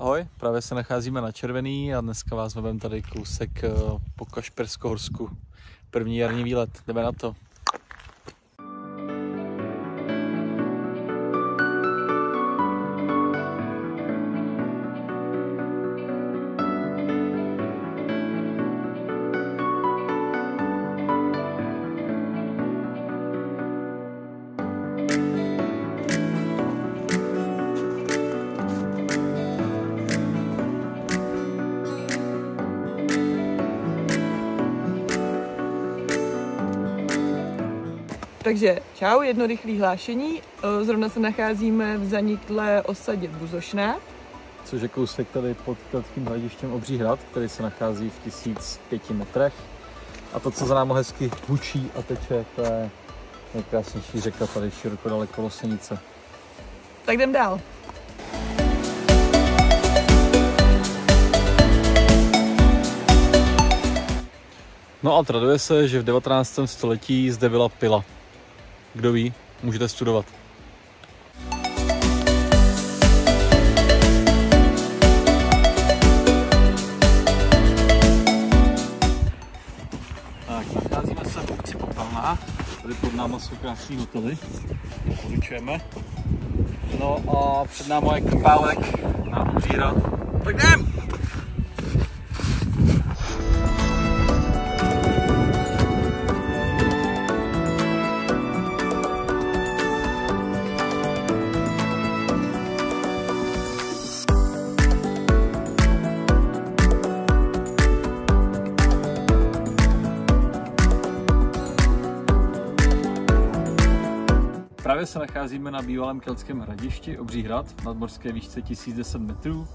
Ahoj, právě se nacházíme na Červený a dneska vás vezmeme tady kousek eh, po Kašpersko-Horsku. První jarní výlet, jdeme na to. Takže čau, jedno rychlé hlášení. Eh, Zrovna se nacházíme v zaniklé osadě Buzošné. Což je kousek tady pod Kladským hledištěm Obří hrad, který se nachází v 1005 metrech. A to, co za námi hezky hučí a teče, to je nejkrásnější řeka tady široko daleko Losenice. Tak jdem dál. No a traduje se, že v 19. století zde byla pila. Kdo ví, můžete studovat. Tak, se. Tady pod náma jsou krásné hotely. Doporučujeme. No a před náma je kmpálek na. Tak jdem! Právě se nacházíme na bývalém keltském hradišti Obříhrad v nadmorské výšce 1010 metrů.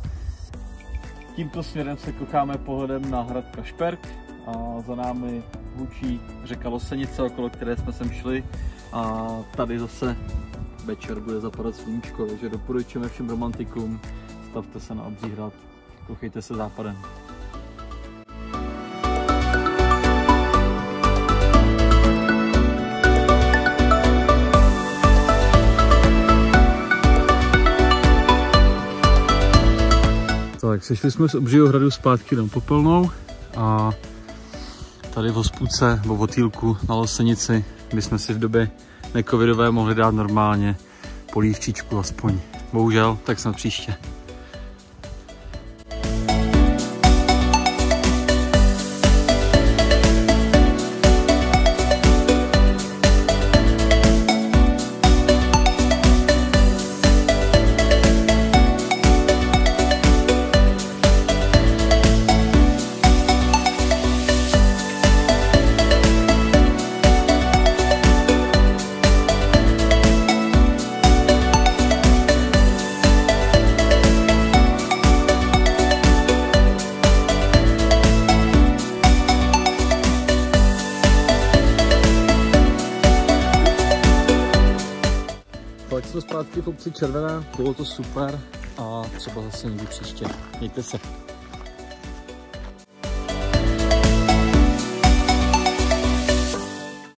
Tímto směrem se koukáme pohledem na hrad Kašperk a za námi hučí řeka Losenice, okolo které jsme sem šli a tady zase večer bude zapadat sluníčko, takže doporučujeme všem romantikům, stavte se na Obříhrad, kochejte se západem. Tak, sešli jsme z Obřího hradu zpátky na Popelnou a tady v hospůdce, nebo v otýlku na Losenici, bychom si v době necovidové mohli dát normálně polívčičku aspoň. Bohužel, tak snad příště. Tak jsme zpátky obci Červená, bylo to super a třeba zase někdy příště. Mějte se.